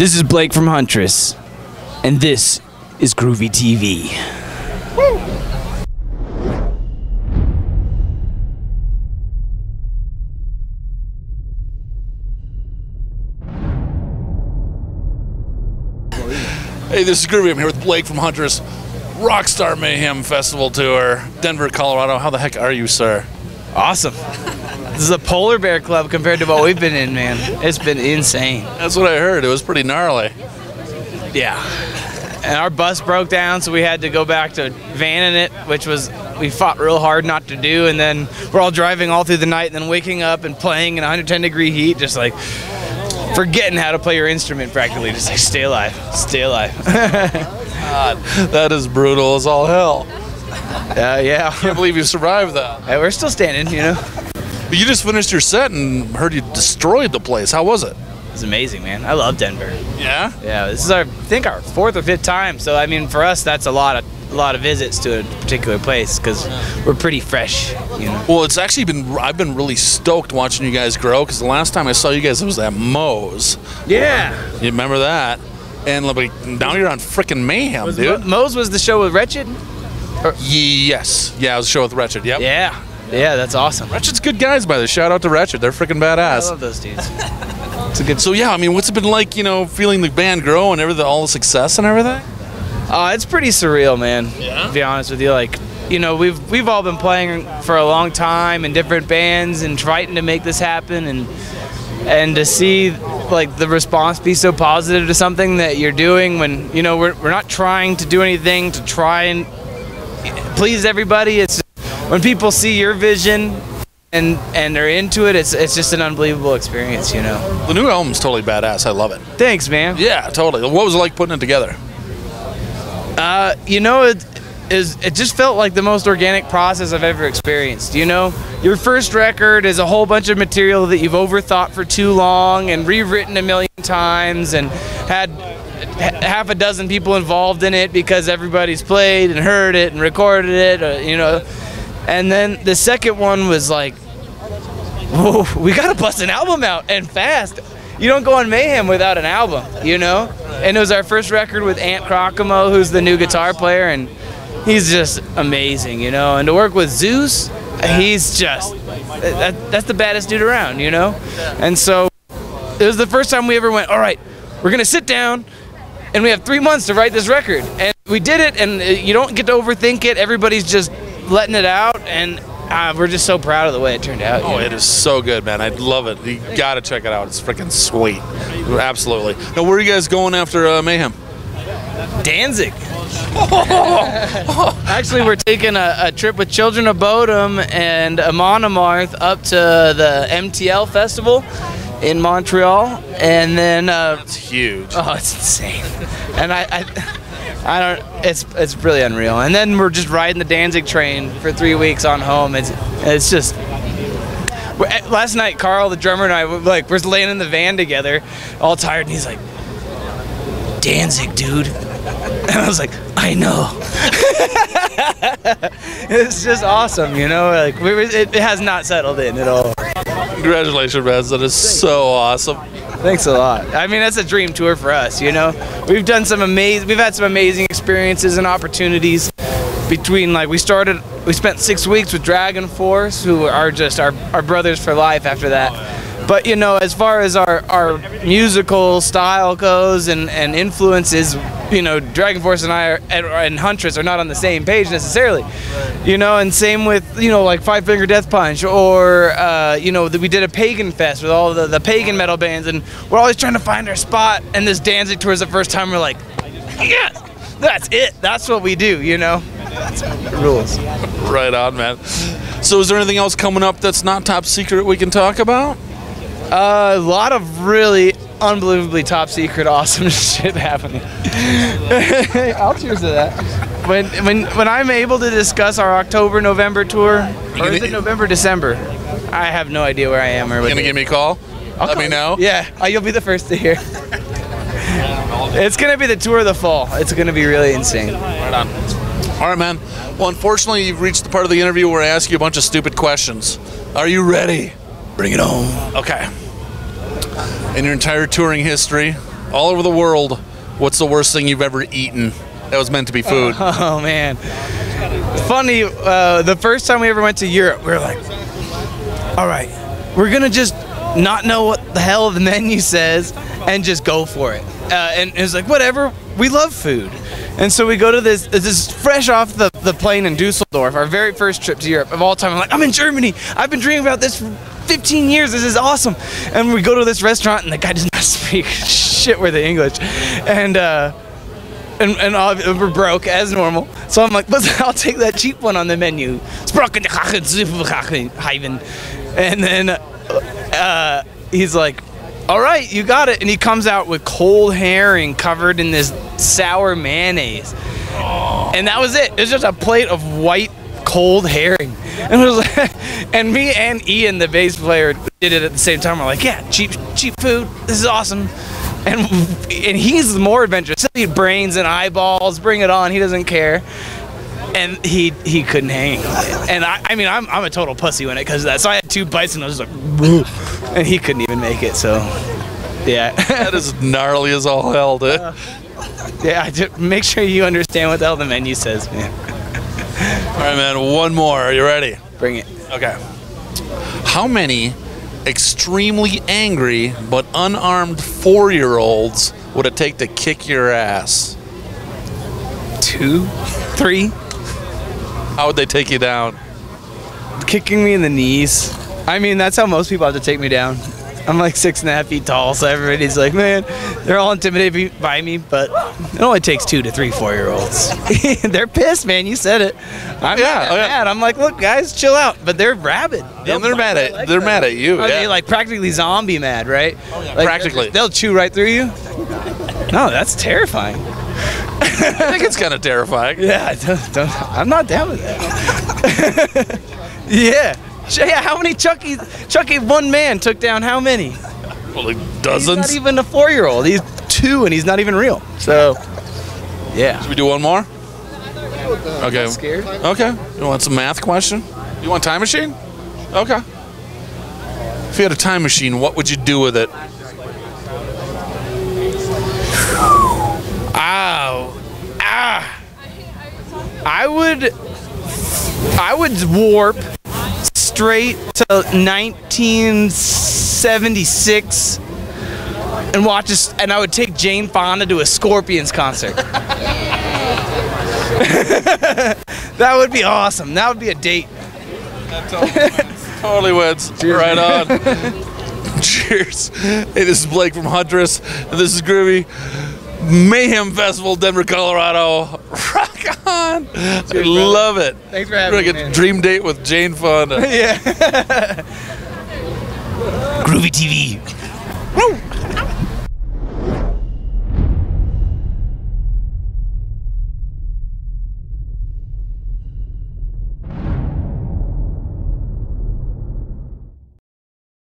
This is Blake from Huntress, and this is Groovey TV. Hey, this is Groovey. I'm here with Blake from Huntress Rockstar Mayhem Festival Tour, Denver, Colorado. How the heck are you, sir? Awesome. This is a polar bear club compared to what we've been in, man. It's been insane. That's what I heard. It was pretty gnarly. Yeah. And our bus broke down, so we had to go back to vanning it, which was we fought real hard not to do. And then we're all driving all through the night, and then waking up and playing in 110 degree heat, just like forgetting how to play your instrument practically. Just like stay alive, stay alive. God, that is brutal as all hell. Uh, yeah. I can't believe you survived that. Hey, we're still standing, you know. But you just finished your set and heard you destroyed the place. How was it? It's amazing, man. I love Denver. Yeah. Yeah, this is our I think our fourth or fifth time. So I mean, for us, that's a lot of a lot of visits to a particular place because we're pretty fresh, you know. Well, it's actually been I've been really stoked watching you guys grow because the last time I saw you guys it was at Moe's. Yeah. You remember that? And like now you're on frickin' Mayhem, dude. Moe's was the show with Wretched. Yes. Yeah, it was a show with Wretched. Yep. Yeah. Yeah, that's awesome. Wretched's good guys, by the way. Shout out to Wretched. They're freaking badass. I love those dudes. It's a good. So yeah, I mean, what's it been like? You know, feeling the band grow and everything, all the success and everything. Uh, it's pretty surreal, man. Yeah? To be honest with you, like, you know, we've we've all been playing for a long time in different bands and fighting to make this happen, and and to see like the response be so positive to something that you're doing when you know we're we're not trying to do anything to try and please everybody. It's when people see your vision and and they're into it. It's it's just an unbelievable experience, you know. The new album's totally badass. I love it. Thanks, man. Yeah, totally. What was it like putting it together? Uh, you know, it is. It just felt like the most organic process I've ever experienced. You know, your first record is a whole bunch of material that you've overthought for too long and rewritten a million times and had half a dozen people involved in it because everybody's played and heard it and recorded it. Uh, you know, and then the second one was like, whoa, we gotta bust an album out and fast. You don't go on Mayhem without an album, you know? And it was our first record with Ant Crocamo, who's the new guitar player, and he's just amazing, you know? And to work with Zeus, he's just, that, that's the baddest dude around, you know? And so it was the first time we ever went, all right, we're gonna sit down and we have three months to write this record. And we did it, and uh, you don't get to overthink it. Everybody's just letting it out, and uh, we're just so proud of the way it turned out. Oh, it is so good, man. I love it. You gotta check it out. It's freaking sweet. Absolutely. Now, where are you guys going after uh, Mayhem? Danzig. Actually, we're taking a, a trip with Children of Bodom and Amon Amarth up to the MTL Festival in Montreal, and then uh, It's huge. oh, it's insane. And I, I, I don't. It's it's really unreal. And then we're just riding the Danzig train for three weeks on home. It's it's just. eh, Last night, Carl, the drummer, and I were like we're laying in the van together, all tired, and he's like, "Danzig, dude," and I was like, "I know." it's just awesome, you know. Like it, it has not settled in at all. Congratulations, man. That is so awesome. Thanks a lot. I mean, that's a dream tour for us, you know. We've done some amazing, we've had some amazing experiences and opportunities between like we started, we spent six weeks with Dragon Force, who are just our, our brothers for life after that. But you know, as far as our, our musical style goes and, and influences, you know, Dragon Force and I are, and, and Huntress are not on the same page necessarily. You know, and same with, you know, like Five Finger Death Punch or, uh, you know, that we did a pagan fest with all the, the pagan metal bands and we're always trying to find our spot. And this Danzig tour is the first time we're like, yes, that's it. That's what we do, you know? That's rules. Right on, man. So, is there anything else coming up that's not top secret we can talk about? a lot of really unbelievably top secret awesome shit happening. I'll cheers to that. When when when I'm able to discuss our October November tour, or is it November December? I have no idea where I am or You gonna give me a call? Let me know. Yeah, uh, you'll be the first to hear. it's gonna be the tour of the fall. It's gonna be really insane. Right on. All right, man. Well, unfortunately, you've reached the part of the interview where I ask you a bunch of stupid questions. Are you ready? Bring it on. Okay. In your entire touring history, all over the world, what's the worst thing you've ever eaten that was meant to be food? Oh man, funny. Uh, the first time we ever went to Europe, we were like, all right, we're gonna just not know what the hell the menu says and just go for it. Uh, and it was like, whatever. We love food. And so we go to this. This is fresh off the, the plane in Dusseldorf, our very first trip to Europe of all time. I'm like, I'm in Germany. I've been dreaming about this 15 years. This is awesome. And we go to this restaurant, and the guy does not speak shit with the English. And uh, and, and all, we're broke as normal. So I'm like, listen, I'll take that cheap one on the menu. And then uh, he's like, all right, you got it. And he comes out with cold herring covered in this sour mayonnaise. And that was it. It was just a plate of white cold herring. And it was like, and me and Ian, the bass player, did it at the same time. We're like, yeah, cheap, cheap food. This is awesome. And and he's more adventurous. Eat brains and eyeballs. Bring it on. He doesn't care. And he he couldn't hang. And I, I mean, I'm, I'm a total pussy when it comes to that. So I had two bites and I was just like, "Whoa." and he couldn't even make it. So, yeah. that is gnarly as all hell, dude. Yeah, just make sure you understand what the hell the menu says, man. All right, man. One more. Are you ready? Bring it. Okay. How many extremely angry but unarmed four-year-olds would it take to kick your ass? Two, three, How would they take you down? kicking me in the knees. I mean, that's how most people have to take me down. I'm like six and a half feet tall, so everybody's like, man, they're all intimidated by me, but it only takes two to three four year olds. they're pissed, man. You said it. I'm Yeah, oh, yeah. mad. I'm like, look, guys, chill out. But they're rabid. And they're mad at they're mad at you. Yeah. like practically zombie mad, right? Oh Like, Practically. They'll chew right through you. No, that's terrifying. I think it's kind of terrifying. Yeah, don't, don't, I'm not down with that. yeah. Sh- Yeah, how many Chucky? Chucky, one man took down how many? Well, like He's dozens. not even a four-year-old. He's two, and he's not even real. So, yeah. Should we do one more? Okay. Scared? Okay. You want some math question? You want time machine? Okay. If you had a time machine, what would you do with it? Ow. Ah. I would. I would warp straight to 1976 and watch this, and I would take Jane Fonda to a Scorpions concert. that would be awesome. That would be a date. Totally wins. Right on. Cheers. Hey, this is Blake from Huntress, and this is Groovey. Mayhem Festival, Denver, Colorado. Rock on. I love it. Thanks for We're having gonna me. get man. dream date with Jane Fonda. yeah. Groovey TV. Woo!